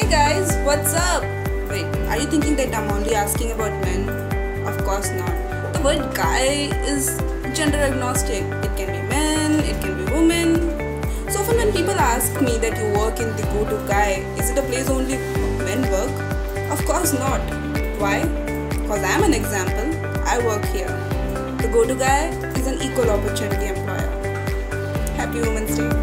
Hey guys, what's up? Wait, are you thinking that I'm only asking about men? Of course not. The word guy is gender agnostic. It can be men, it can be women. So often when people ask me that you work in the go-to guy, is it a place only men work? Of course not. Why? Because I'm an example. I work here. The go-to guy is an equal opportunity employer. Happy Women's Day.